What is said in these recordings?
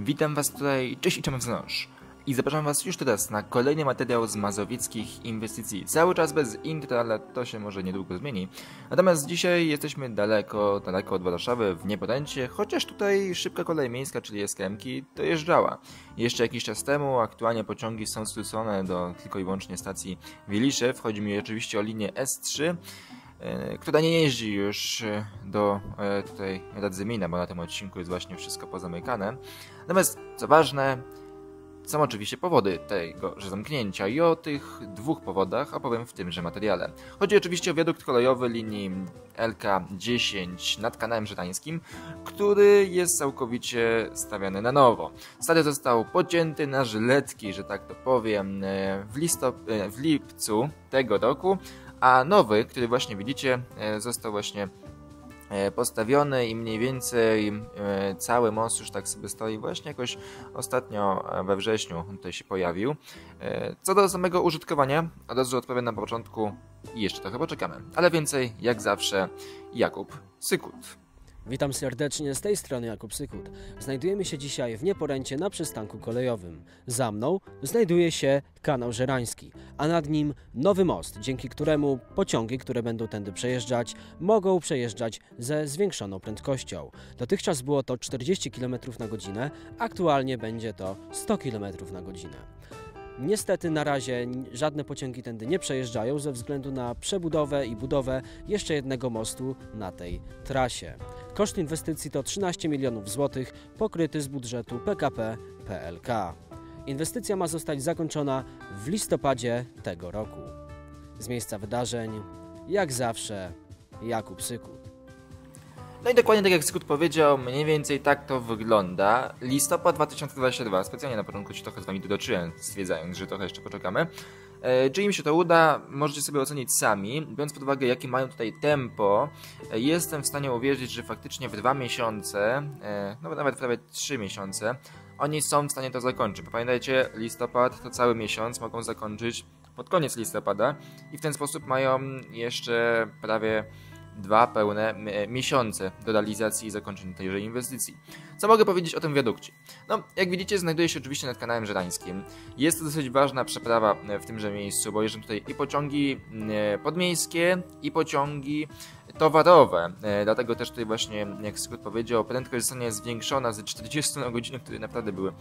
Witam Was tutaj, cześć i czemu wznosz. I zapraszam Was już teraz na kolejny materiał z mazowieckich inwestycji. Cały czas bez intro, ale to się może niedługo zmieni. Natomiast dzisiaj jesteśmy daleko, daleko od Warszawy, w Niepodęcie, chociaż tutaj szybka kolej miejska, czyli SKM-ki, dojeżdżała. Jeszcze jakiś czas temu aktualnie pociągi są skrócone do tylko i wyłącznie stacji Wieliszew. Chodzi mi oczywiście o linię S3 która nie jeździ już do e, tutaj Radzymina, bo na tym odcinku jest właśnie wszystko pozamykane. Natomiast co ważne, są oczywiście powody tego że zamknięcia i o tych dwóch powodach opowiem w tymże materiale. Chodzi oczywiście o wiadukt kolejowy linii LK10 nad kanałem Żetańskim, który jest całkowicie stawiany na nowo. Stary został pocięty na żyletki, że tak to powiem, e, w, listop- e, w lipcu tego roku, a nowy, który właśnie widzicie, e, został właśnie e, postawiony i mniej więcej e, cały most już tak sobie stoi właśnie jakoś ostatnio we wrześniu tutaj się pojawił. Co do samego użytkowania, od razu odpowiem na początku i jeszcze trochę poczekamy. Ale więcej, jak zawsze, Jakub Sykut. Witam serdecznie z tej strony Jakub Sykut. Znajdujemy się dzisiaj w Nieporęcie na przystanku kolejowym. Za mną znajduje się kanał Żerański, a nad nim nowy most, dzięki któremu pociągi, które będą tędy przejeżdżać, mogą przejeżdżać ze zwiększoną prędkością. Dotychczas było to 40 km na godzinę, aktualnie będzie to 100 km na godzinę. Niestety na razie żadne pociągi tędy nie przejeżdżają ze względu na przebudowę i budowę jeszcze jednego mostu na tej trasie. Koszt inwestycji to 13 milionów złotych, pokryty z budżetu PKP PLK. Inwestycja ma zostać zakończona w listopadzie tego roku. Z miejsca wydarzeń, jak zawsze, Jakub Sykut. No i dokładnie tak jak Skut powiedział, mniej więcej tak to wygląda. Listopad 2022, specjalnie na początku się trochę z wami dodoczyłem, stwierdzając, że trochę jeszcze poczekamy. E, czy im się to uda, możecie sobie ocenić sami. Biorąc pod uwagę, jakie mają tutaj tempo, e, jestem w stanie uwierzyć, że faktycznie w dwa miesiące, e, no nawet prawie trzy miesiące, oni są w stanie to zakończyć. Pamiętajcie, listopad to cały miesiąc, mogą zakończyć pod koniec listopada i w ten sposób mają jeszcze prawie dwa pełne miesiące do realizacji i zakończenia tejże inwestycji. Co mogę powiedzieć o tym wiadukcie? No, jak widzicie, znajduje się oczywiście nad kanałem Żerańskim. Jest to dosyć ważna przeprawa w tymże miejscu, bo jeżdżą tutaj i pociągi e, podmiejskie, i pociągi towarowe. E, dlatego też tutaj właśnie, jak Skrót powiedział, prędkość zostanie zwiększona z 40 na godzinę, które naprawdę były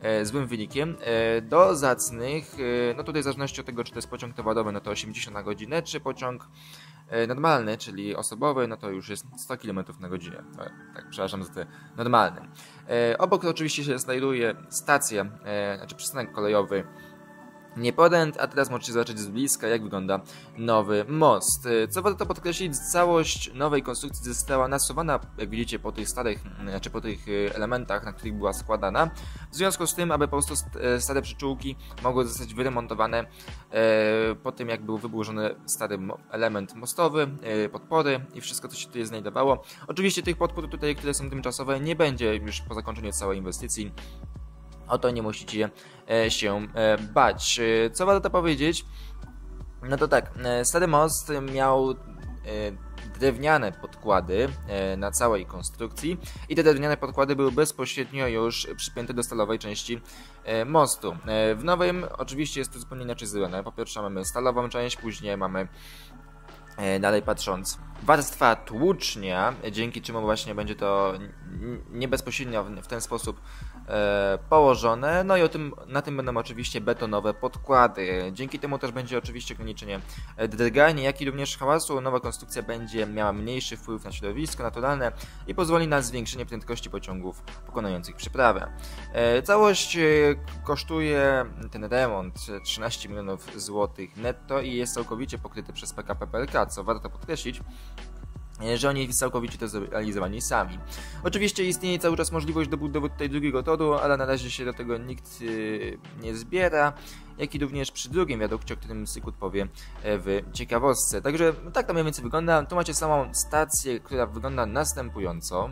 e, złym wynikiem, do zacnych, no tutaj w zależności od tego, czy to jest pociąg towarowy, no to 80 na godzinę, czy pociąg normalny, czyli osobowy, no to już jest 100 km na godzinę. Tak, przepraszam za te normalne. E, obok oczywiście się znajduje stacja, e, znaczy przystanek kolejowy Niepodęt, a teraz możecie zobaczyć z bliska, jak wygląda nowy most. E, co warto podkreślić, całość nowej konstrukcji została nasuwana, jak widzicie, po tych starych, znaczy po tych elementach, na których była składana. W związku z tym, aby po prostu stare przyczółki mogły zostać wyremontowane po tym, jak był wyburzony stary element mostowy, podpory i wszystko, co się tutaj znajdowało. Oczywiście tych podpór tutaj, które są tymczasowe, nie będzie już po zakończeniu całej inwestycji. O to nie musicie e, się e, bać. E, co warto powiedzieć? No to tak, stary most miał drewniane podkłady na całej konstrukcji i te drewniane podkłady były bezpośrednio już przypięte do stalowej części mostu. W nowym oczywiście jest to zupełnie inaczej zrobione. Po pierwsze mamy stalową część, później mamy dalej patrząc warstwa tłucznia, dzięki czemu właśnie będzie to nie bezpośrednio w ten sposób położone. No i o tym, na tym będą oczywiście betonowe podkłady. Dzięki temu też będzie oczywiście ograniczenie drgania, jak i również hałasu. Nowa konstrukcja będzie miała mniejszy wpływ na środowisko naturalne i pozwoli na zwiększenie prędkości pociągów pokonujących przeprawę. E, całość e, kosztuje ten remont 13 milionów złotych netto i jest całkowicie pokryty przez PKP PLK, co warto podkreślić że oni całkowicie to zrealizowani sami. Oczywiście istnieje cały czas możliwość dobudowy tutaj drugiego toru, ale na razie się do tego nikt yy, nie zbiera, jak i również przy drugim wiadukcie, o którym Sykut powie e, w ciekawostce. Także tak to mniej więcej wygląda. Tu macie samą stację, która wygląda następująco.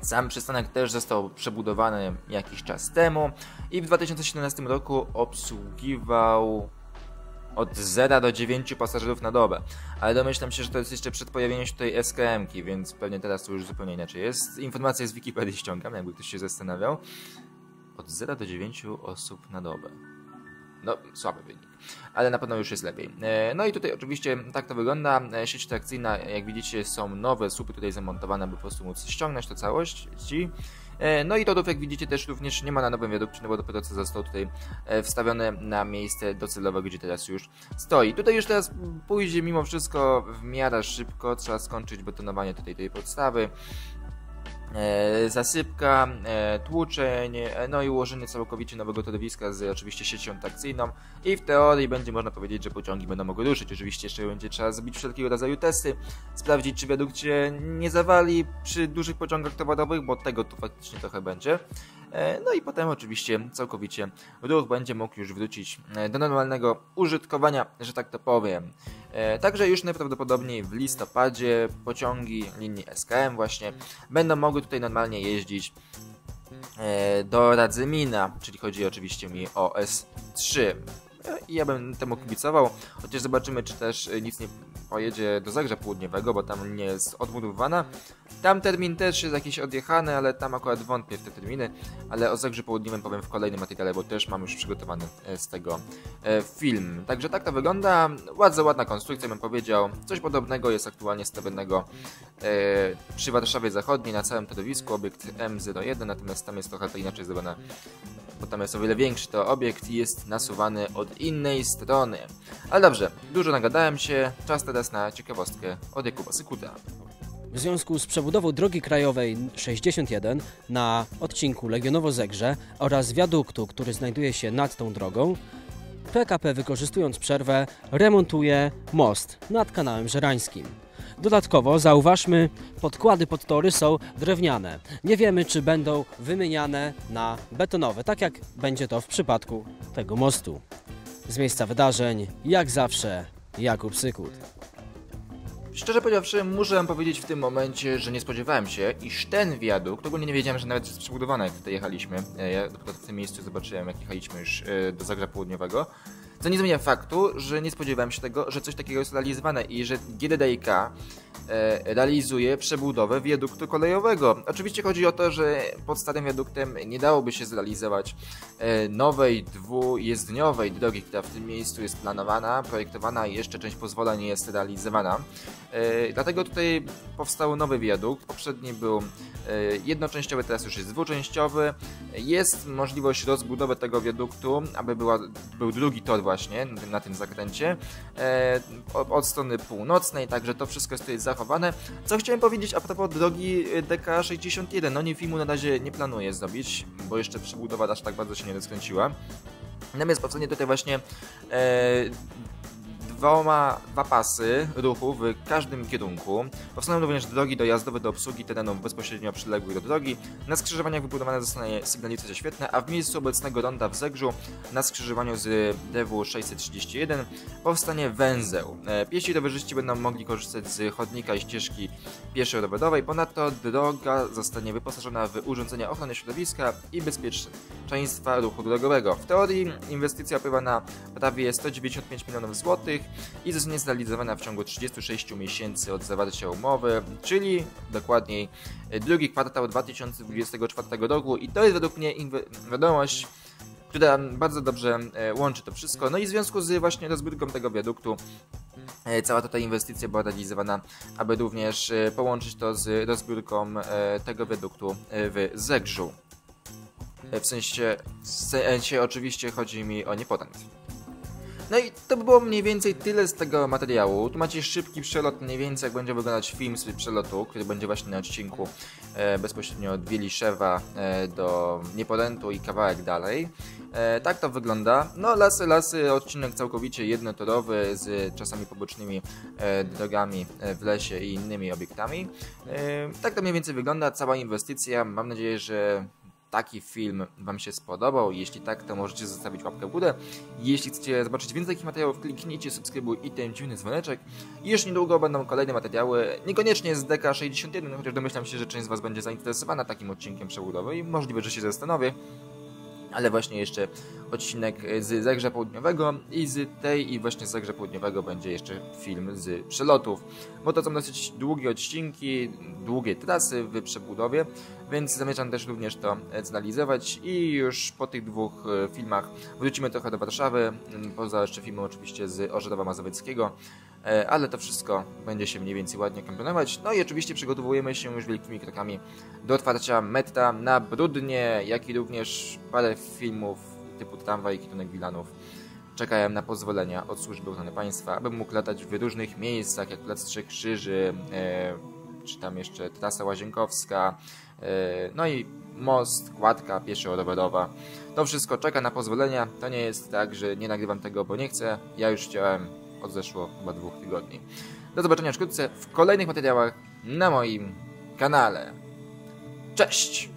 Sam przystanek też został przebudowany jakiś czas temu i w 2017 roku obsługiwał od 0 do 9 pasażerów na dobę. Ale domyślam się, że to jest jeszcze przed pojawieniem się tutaj SKM-ki, więc pewnie teraz to już zupełnie inaczej jest. Informacja z Wikipedii ściągam, jakby ktoś się zastanawiał. od 0 do 9 osób na dobę. No, słaby wynik, ale na pewno już jest lepiej. E, no i tutaj oczywiście tak to wygląda. E, sieć trakcyjna, jak widzicie, są nowe słupy tutaj zamontowane, by po prostu móc ściągnąć to całości. E, no i to jak widzicie też również nie ma na nowym wiadukcie, no bo dopiero co został tutaj wstawiony na miejsce docelowe, gdzie teraz już stoi. Tutaj już teraz pójdzie mimo wszystko w miarę szybko, trzeba skończyć betonowanie tutaj tej podstawy. E, zasypka, e, tłuczeń, e, no i ułożenie całkowicie nowego torowiska z oczywiście siecią trakcyjną i w teorii będzie można powiedzieć, że pociągi będą mogły ruszyć. Oczywiście jeszcze będzie trzeba zrobić wszelkiego rodzaju testy, sprawdzić czy wiadukt się nie zawali przy dużych pociągach towarowych, bo tego tu faktycznie trochę będzie. No i potem oczywiście całkowicie ruch będzie mógł już wrócić do normalnego użytkowania, że tak to powiem. Także już najprawdopodobniej w listopadzie pociągi linii SKM właśnie będą mogły tutaj normalnie jeździć e, do Radzymina, czyli chodzi oczywiście mi o S3. I ja bym temu kibicował, chociaż zobaczymy, czy też nic nie pojedzie do Zagrza Południowego, bo tam nie jest odbudowana. Tam termin też jest jakiś odjechany, ale tam akurat wątpię w te terminy, ale o Zagrze Południowym powiem w kolejnym materiale, bo też mam już przygotowany e, z tego e, film. Także tak to wygląda. Bardzo ładna konstrukcja, bym powiedział. Coś podobnego jest aktualnie stawionego e, przy Warszawie Zachodniej na całym torowisku, obiekt M01, natomiast tam jest trochę to inaczej zrobione bo tam jest o wiele większy to obiekt jest nasuwany od innej strony. Ale dobrze, dużo nagadałem się, czas teraz na ciekawostkę od Jakuba Sykuta. W związku z przebudową drogi krajowej 61 na odcinku Legionowo-Zegrze oraz wiaduktu, który znajduje się nad tą drogą, PKP wykorzystując przerwę remontuje most nad kanałem żerańskim. Dodatkowo zauważmy, podkłady pod tory są drewniane. Nie wiemy, czy będą wymieniane na betonowe, tak jak będzie to w przypadku tego mostu. Z miejsca wydarzeń, jak zawsze, Jakub Sykut. Szczerze powiedziawszy, muszę powiedzieć w tym momencie, że nie spodziewałem się, iż ten wiadukt, ogólnie nie wiedziałem, że nawet jest przebudowany, jak tutaj jechaliśmy. Ja dopiero w tym miejscu zobaczyłem, jak jechaliśmy już e, do Zagrza Południowego. Co nie zmienia faktu, że nie spodziewałem się tego, że coś takiego jest realizowane i że GDDiK E, realizuje przebudowę wiaduktu kolejowego. Oczywiście chodzi o to, że pod starym wiaduktem nie dałoby się zrealizować e, nowej dwujezdniowej drogi, która w tym miejscu jest planowana, projektowana i jeszcze część pozwoleń jest realizowana. E, dlatego tutaj powstał nowy wiadukt. Poprzedni był jednoczęściowy, teraz już jest dwuczęściowy. Jest możliwość rozbudowy tego wiaduktu, aby była, był drugi tor właśnie na tym zakręcie od strony północnej, także to wszystko jest tutaj zachowane. Co chciałem powiedzieć a propos drogi y, DK61, no nie filmu na razie nie planuję zrobić, bo jeszcze przebudowa aż tak bardzo się nie rozkręciła. Natomiast powstanie tutaj właśnie e, dwoma, dwa pasy ruchu w każdym kierunku. Powstaną również drogi dojazdowe do obsługi terenów bezpośrednio przyległych do drogi. Na skrzyżowaniach wybudowana zostanie sygnalizacja świetna, a w miejscu obecnego ronda w Zegrzu na skrzyżowaniu z DW 631 powstanie węzeł. E, piesi rowerzyści będą mogli korzystać z chodnika i ścieżki pieszo-rowerowej. Ponadto droga zostanie wyposażona w urządzenia ochrony środowiska i bezpieczeństwa ruchu drogowego. W teorii inwestycja opływa na prawie 195 milionów złotych i zostanie zrealizowana w ciągu 36 miesięcy od zawarcia umowy, czyli dokładniej drugi kwartał 2024 roku i to jest według mnie wiadomość, która bardzo dobrze e, łączy to wszystko. No i w związku z właśnie rozbiórką tego wiaduktu e, cała ta inwestycja była realizowana, aby również e, połączyć to z rozbiórką tego wiaduktu w Zegrzu. W sensie, w sensie oczywiście chodzi mi o Niepodant. No i to by było mniej więcej tyle z tego materiału. Tu macie szybki przelot, mniej więcej jak będzie wyglądać film z przelotu, który będzie właśnie na odcinku e, bezpośrednio od Wieliszewa e, do Niepodentu i kawałek dalej. E, tak to wygląda. No lasy, lasy, odcinek całkowicie jednotorowy z czasami pobocznymi e, drogami e, w lesie i innymi obiektami. E, tak to mniej więcej wygląda cała inwestycja. Mam nadzieję, że taki film Wam się spodobał. Jeśli tak, to możecie zostawić łapkę w górę. Jeśli chcecie zobaczyć więcej takich materiałów, kliknijcie subskrybuj i ten dziwny dzwoneczek. Już niedługo będą kolejne materiały, niekoniecznie z DK61, chociaż domyślam się, że część z Was będzie zainteresowana takim odcinkiem przebudowy i możliwe, że się zastanowię. Ale właśnie jeszcze odcinek z Zagrza Południowego i z tej i właśnie z Zagrza Południowego będzie jeszcze film z przelotów, bo to są dosyć długie odcinki, długie trasy w przebudowie, więc zamierzam też również to zanalizować i już po tych dwóch e, filmach wrócimy trochę do Warszawy, poza jeszcze filmem oczywiście z Orzerowa Mazowieckiego, e, ale to wszystko będzie się mniej więcej ładnie komponować. No i oczywiście przygotowujemy się już wielkimi krokami do otwarcia Metta na Brudnie, jak i również parę filmów typu tramwaj i kierunek Wilanów czekają na pozwolenia od służby ochrony państwa, aby mógł latać w różnych miejscach, jak Plac Trzech Krzyży, e, czy tam jeszcze trasa Łazienkowska, e, no i most, kładka pieszo-rowerowa. To wszystko czeka na pozwolenia. To nie jest tak, że nie nagrywam tego, bo nie chcę. Ja już chciałem od zeszło chyba dwóch tygodni. Do zobaczenia wkrótce w kolejnych materiałach na moim kanale. Cześć!